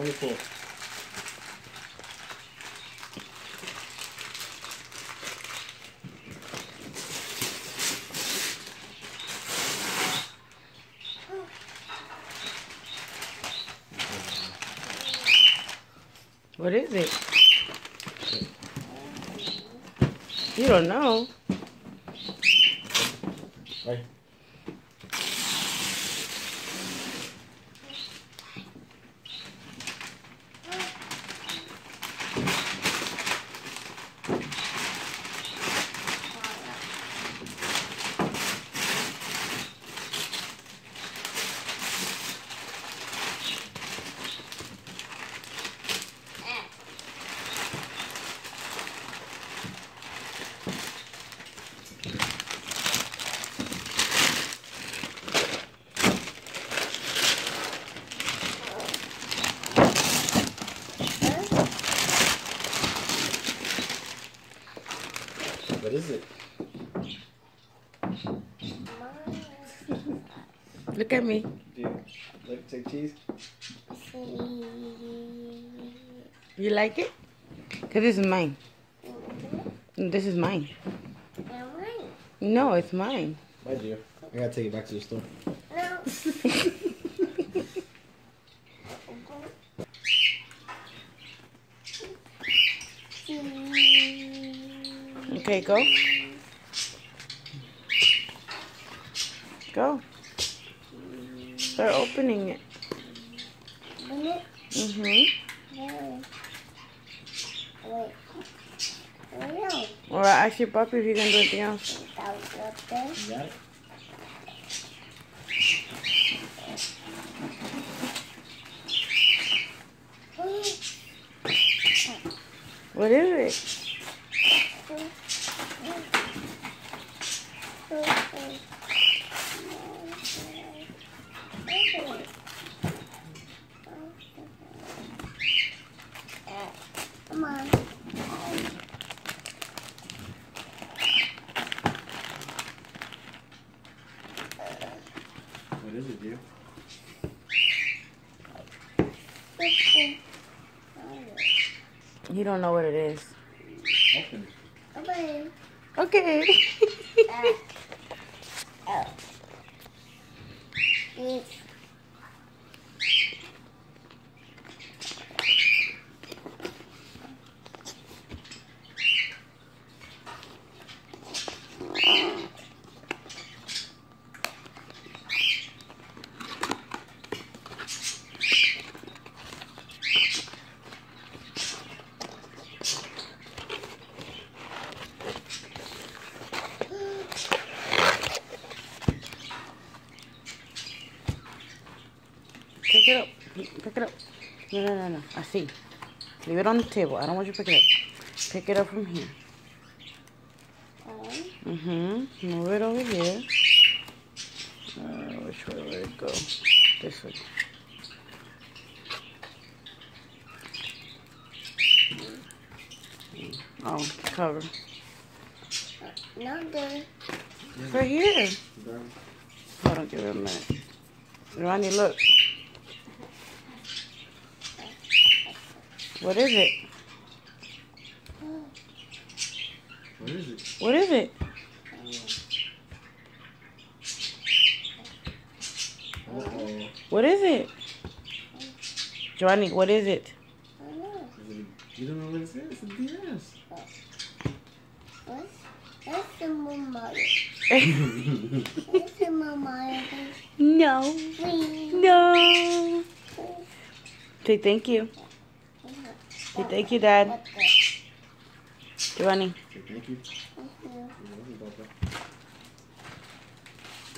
24. What is it? You don't know. What is it? Look at me. Do you like take cheese? You like it? Cause this is mine. This is mine. No, it's mine. I do. I gotta take it back to the store. Okay, go. Go. Start opening it. Mm-hmm. Or ask your puppy if you can do anything else. What is it? What is it, dear? You don't know what it is. Open it. Open. Okay. Ah. Oh. It's Pick it up. Pick it up. No, no, no, no. I see. Leave it on the table. I don't want you to pick it up. Pick it up from here. Mm-hmm. Move it over here. Uh, which way would it go? This way. Oh, cover. Not there. Right here. Hold on, give it a minute. Ronnie, look. What is it? What is it? What is it? Uh-oh. What is it? Johnny, what is it? I know. Is it a- You don't know what it is? It's a DS. What's that's the mama. What's the mama? no. Please. No. Say thank you. Thank you, Dad. Giovanni. Thank you. Thank you.